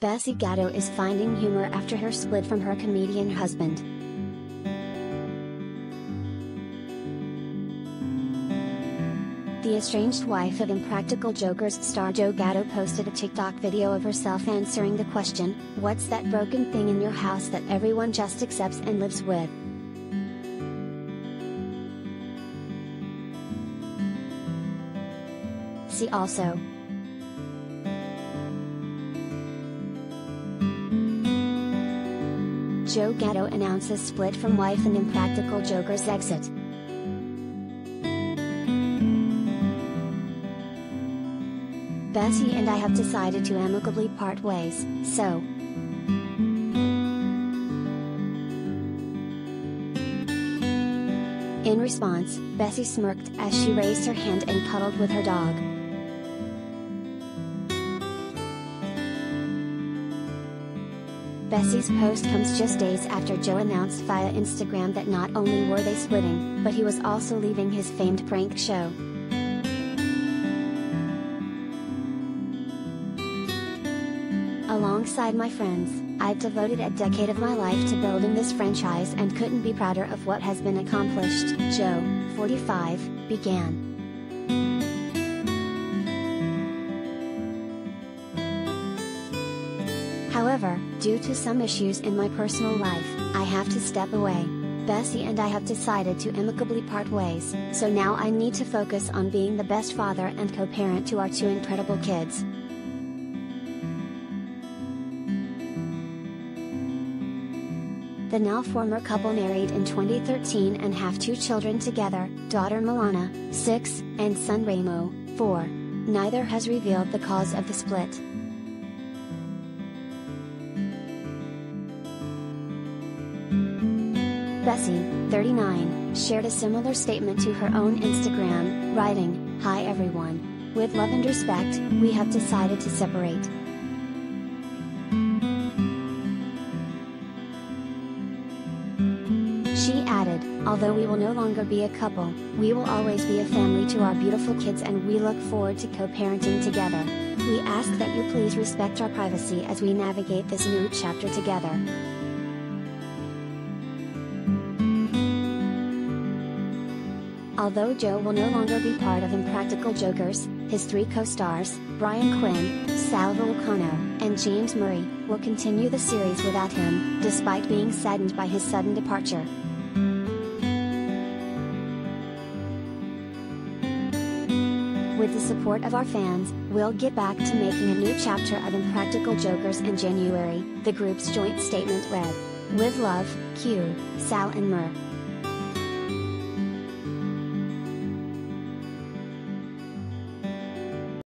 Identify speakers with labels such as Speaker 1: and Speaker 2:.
Speaker 1: Bessy Gatto is finding humor after her split from her comedian husband. The estranged wife of Impractical Jokers star Joe Gatto posted a TikTok video of herself answering the question, What's that broken thing in your house that everyone just accepts and lives with? See also Joe Gatto announces split from wife and Impractical Jokers exit. Bessy and I have decided to amicably part ways, so. In response, Bessy smirked as she raised her hand and cuddled with her dog. Bessy's post comes just days after Joe announced via Instagram that not only were they splitting, but he was also leaving his famed prank show. Alongside my friends, I've devoted a decade of my life to building this franchise and couldn't be prouder of what has been accomplished, Joe, 45, began. However, due to some issues in my personal life, I have to step away. Bessy and I have decided to amicably part ways, so now I need to focus on being the best father and co-parent to our two incredible kids. The now former couple married in 2013 and have two children together, daughter Milana, 6, and son Remo, 4. Neither has revealed the cause of the split. Bessy, 39, shared a similar statement to her own Instagram, writing, Hi everyone. With love and respect, we have decided to separate. She added, Although we will no longer be a couple, we will always be a family to our beautiful kids and we look forward to co-parenting together. We ask that you please respect our privacy as we navigate this new chapter together. Although Joe will no longer be part of Impractical Jokers, his three co-stars, Brian Quinn, Sal Vulcano, and James Murray, will continue the series without him, despite being saddened by his sudden departure. With the support of our fans, we'll get back to making a new chapter of Impractical Jokers in January, the group's joint statement read. With love, Q, Sal and Murr.